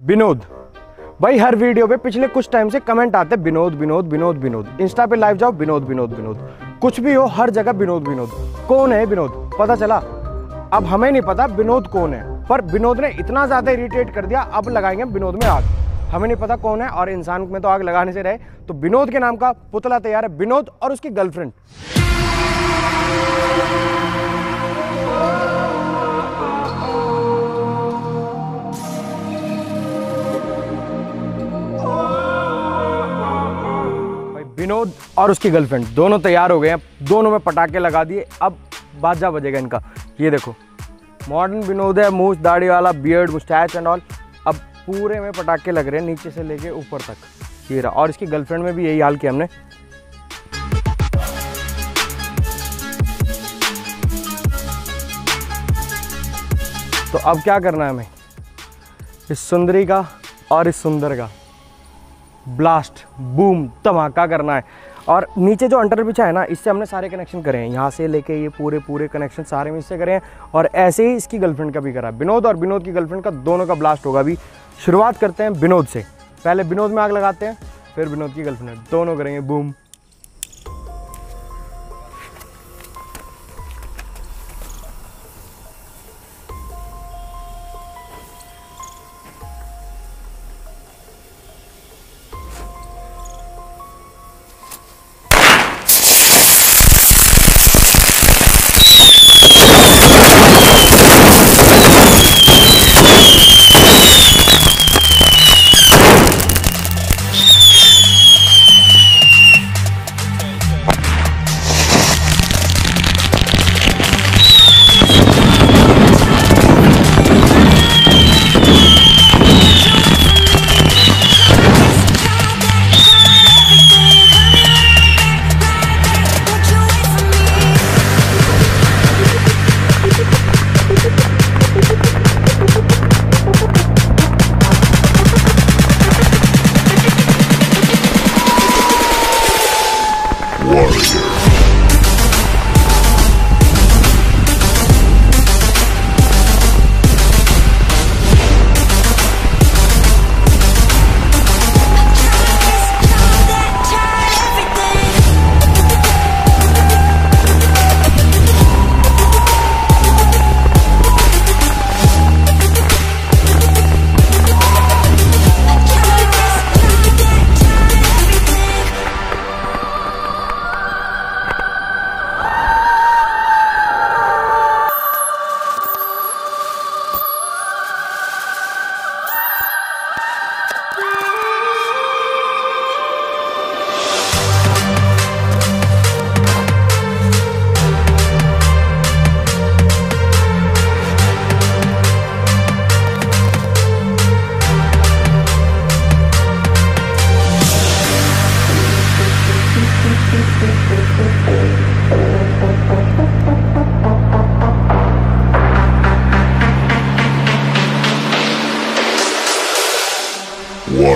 विनोद। भाई, हर वीडियो पे पिछले कुछ टाइम से कमेंट आते हैं, विनोद विनोद विनोद विनोद। इंस्टा पे लाइव जाओ, विनोद विनोद विनोद। कुछ भी हो, हर जगह विनोद विनोद। कौन है विनोद? पता चला? अब हमें नहीं पता विनोद कौन है। पर विनोद ने इतना ज़्यादा इरिटेट कर दिया, अब लगाएँगे विनोद में आग। हमें नहीं पता कौन है और इंसान में तो आग लगाने से रहे। तो विनोद के नाम का पुतला तैयार है, विनोद और उसकी गर्लफ्रेंड विनोद और उसकी गर्लफ्रेंड। दोनों तैयार हो गए हैं। दोनों में पटाखे लगा दिए। अब बाजा बजेगा इनका। ये देखो। मॉडर्न विनोद है मूछ दाढ़ी वाला बियर्ड मुस्टैच एंड ऑल अब पूरे में पटाखे लग रहे हैं नीचे से लेके ऊपर तक। ये रहा। और इसकी गर्लफ्रेंड में भी यही हाल किया हमने। तो अब क्या करना है हमें? इस सुंदरी का और इस सुंदर का। ब्लास्ट, बूम, धमाका करना है। और नीचे जो अंडर बिछा है ना, इससे हमने सारे कनेक्शन करे हैं। यहाँ से लेके ये पूरे पूरे कनेक्शन सारे में इससे करे हैं। और ऐसे ही इसकी गर्लफ्रेंड का भी करा। विनोद और विनोद की गर्लफ्रेंड का दोनों का ब्लास्ट होगा अभी। शुरुआत करते हैं विनोद से। पहले विनोद में आग लगाते हैं, फिर विनोद की गर्लफ्रेंड दोनों करेंगे, बूम।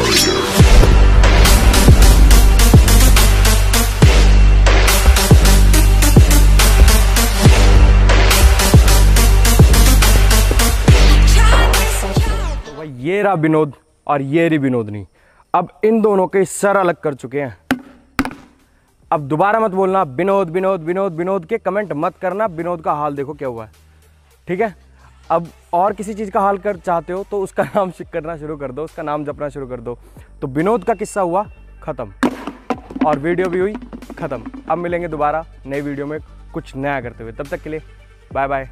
Warrior. ये रहा विनोद और ये रही विनोदनी। अब इन दोनों के सर अलग कर चुके हैं। अब दोबारा मत बोलना, विनोद विनोद विनोद विनोद के कमेंट मत करना, विनोद का हाल देखो क्या हुआ है। ठीक है? अब और किसी चीज़ का हाल कर चाहते हो तो उसका नाम करना शुरू कर दो, उसका नाम जपना शुरू कर दो। तो विनोद का किस्सा हुआ ख़त्म, और वीडियो भी हुई ख़त्म। अब मिलेंगे दोबारा नई वीडियो में कुछ नया करते हुए। तब तक के लिए बाय बाय